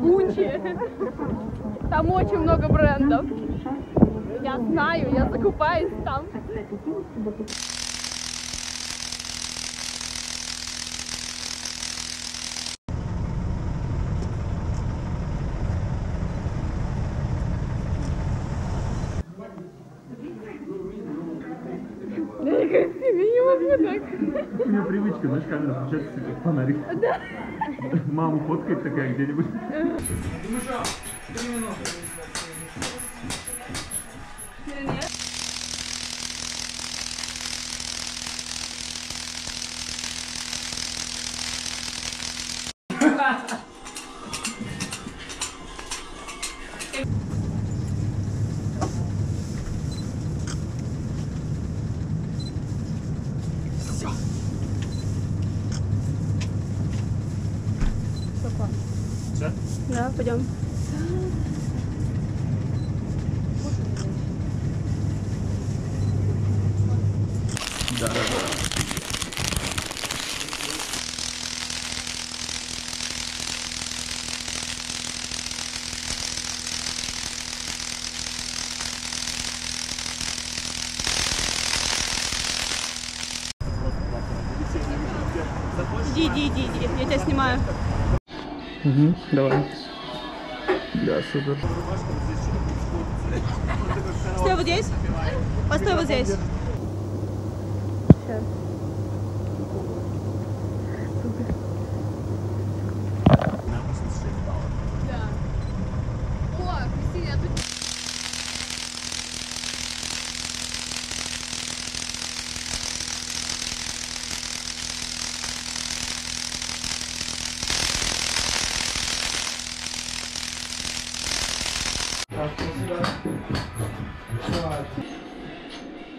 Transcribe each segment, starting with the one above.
Гуччи. Там очень много брендов. Я знаю, я закупаюсь там. Так. У меня привычка, знаешь, камера включается себе фонарик. Да. Маму фоткает такая где-нибудь. Все? Да, пойдем. Да, да, да. Иди, иди, иди, иди. Я тебя снимаю. Угу, давай. Да, супер. Стой вот здесь. Постой вот здесь.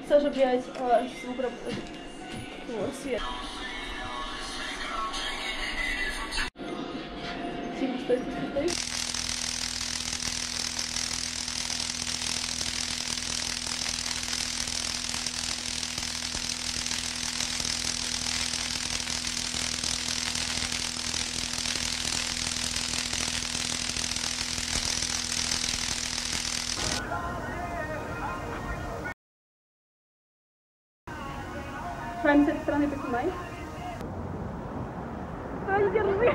Саша, блядь, звук работает. Вот, свет. Прям с этой стороны поснимай. Ай, держи.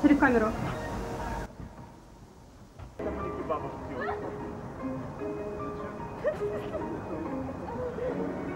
Смотри камеру. フフフフ。